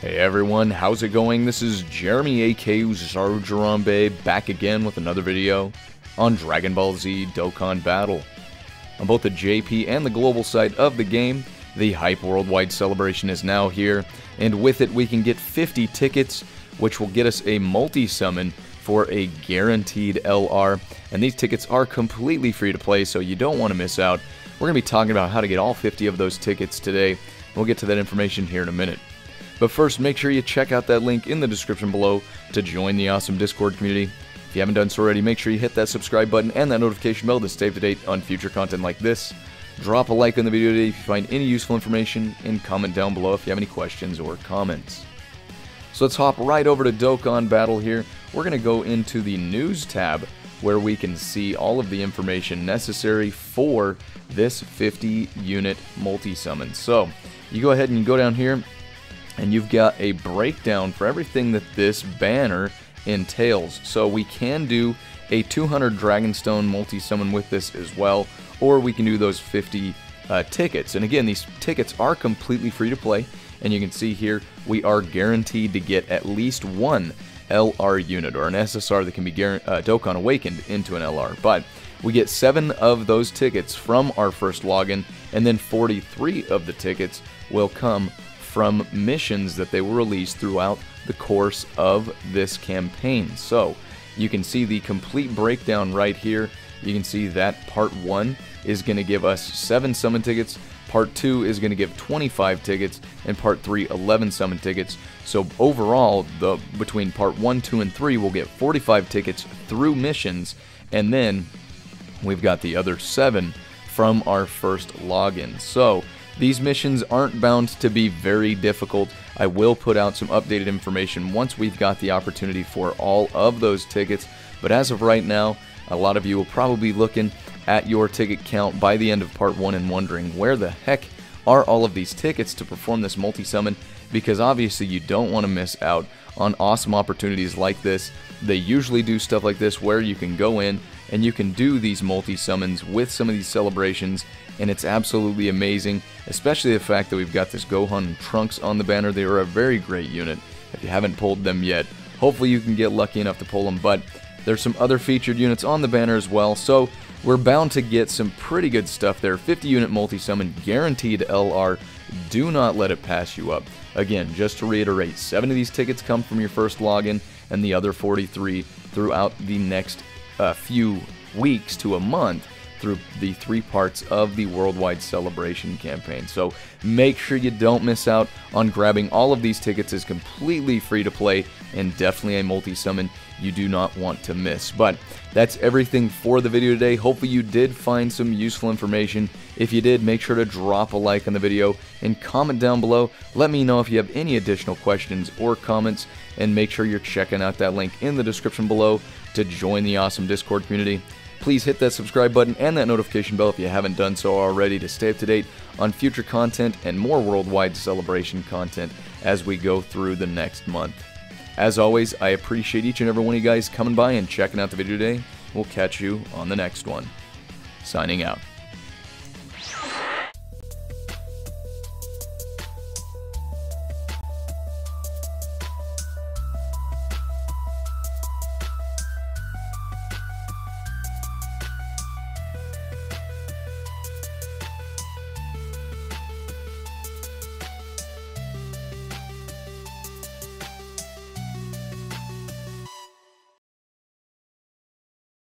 Hey everyone, how's it going? This is Jeremy aka Zarujarambe back again with another video on Dragon Ball Z Dokkan Battle. On both the JP and the global side of the game, the Hype Worldwide Celebration is now here, and with it we can get 50 tickets, which will get us a multi-summon for a guaranteed LR, and these tickets are completely free to play, so you don't want to miss out. We're going to be talking about how to get all 50 of those tickets today. We'll get to that information here in a minute. But first, make sure you check out that link in the description below to join the awesome Discord community. If you haven't done so already, make sure you hit that subscribe button and that notification bell to stay up to date on future content like this. Drop a like on the video today if you find any useful information, and comment down below if you have any questions or comments. So let's hop right over to Dokkan Battle here. We're going to go into the News tab where we can see all of the information necessary for this 50 unit multi-summon. So you go ahead and go down here and you've got a breakdown for everything that this banner entails. So we can do a 200 Dragonstone multi-summon with this as well, or we can do those 50 uh, tickets. And again, these tickets are completely free to play, and you can see here we are guaranteed to get at least one LR unit, or an SSR that can be uh, Dokkan Awakened into an LR. But we get 7 of those tickets from our first login, and then 43 of the tickets will come from missions that they were released throughout the course of this campaign. So you can see the complete breakdown right here. You can see that part 1 is going to give us 7 summon tickets, part 2 is going to give 25 tickets, and part 3 11 summon tickets. So overall, the between part 1, 2, and 3 we'll get 45 tickets through missions, and then we've got the other 7 from our first login. So these missions aren't bound to be very difficult. I will put out some updated information once we've got the opportunity for all of those tickets, but as of right now, a lot of you will probably be looking at your ticket count by the end of part 1 and wondering where the heck are all of these tickets to perform this multi-summon because obviously you don't want to miss out on awesome opportunities like this. They usually do stuff like this where you can go in and you can do these multi-summons with some of these celebrations and it's absolutely amazing, especially the fact that we've got this Gohan and Trunks on the banner. They are a very great unit. If you haven't pulled them yet, hopefully you can get lucky enough to pull them, but there's some other featured units on the banner as well, so we're bound to get some pretty good stuff there. 50 unit multi-summon, guaranteed LR. Do not let it pass you up. Again, just to reiterate, 7 of these tickets come from your first login, and the other 43 throughout the next uh, few weeks to a month through the three parts of the Worldwide Celebration campaign. So make sure you don't miss out on grabbing all of these tickets is completely free to play and definitely a multi-summon you do not want to miss. But that's everything for the video today. Hopefully you did find some useful information. If you did, make sure to drop a like on the video and comment down below. Let me know if you have any additional questions or comments and make sure you're checking out that link in the description below to join the awesome Discord community. Please hit that subscribe button and that notification bell if you haven't done so already to stay up to date on future content and more worldwide celebration content as we go through the next month. As always, I appreciate each and every one of you guys coming by and checking out the video today. We'll catch you on the next one. Signing out.